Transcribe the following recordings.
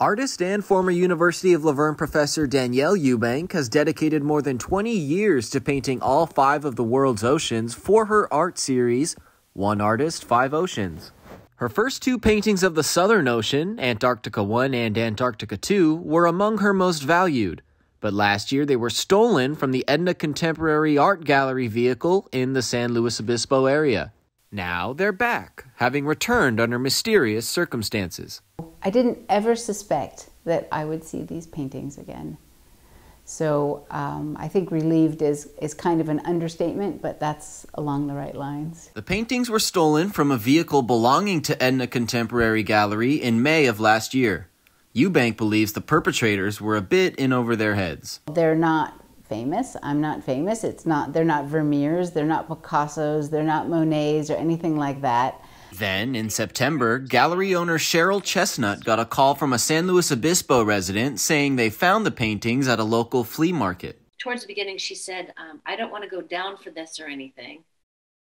Artist and former University of La Verne professor Danielle Eubank has dedicated more than 20 years to painting all five of the world's oceans for her art series, One Artist, Five Oceans. Her first two paintings of the Southern Ocean, Antarctica 1 and Antarctica 2, were among her most valued. But last year they were stolen from the Edna Contemporary Art Gallery vehicle in the San Luis Obispo area. Now they're back, having returned under mysterious circumstances. I didn't ever suspect that I would see these paintings again. So um, I think relieved is, is kind of an understatement, but that's along the right lines. The paintings were stolen from a vehicle belonging to Edna Contemporary Gallery in May of last year. Eubank believes the perpetrators were a bit in over their heads. They're not famous. I'm not famous. It's not. They're not Vermeers. They're not Picassos. They're not Monets or anything like that. Then, in September, gallery owner Cheryl Chestnut got a call from a San Luis Obispo resident saying they found the paintings at a local flea market. Towards the beginning, she said, um, I don't want to go down for this or anything,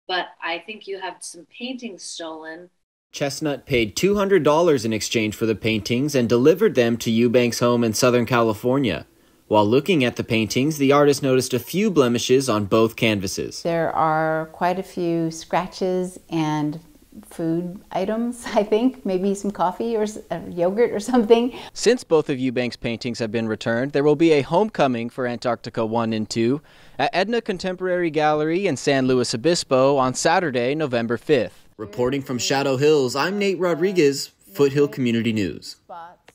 but I think you have some paintings stolen. Chestnut paid $200 in exchange for the paintings and delivered them to Eubank's home in Southern California. While looking at the paintings, the artist noticed a few blemishes on both canvases. There are quite a few scratches and food items, I think, maybe some coffee or uh, yogurt or something. Since both of Eubank's paintings have been returned, there will be a homecoming for Antarctica 1 and 2 at Edna Contemporary Gallery in San Luis Obispo on Saturday, November 5th. Reporting from Shadow Hills, I'm Nate Rodriguez, Foothill Community News.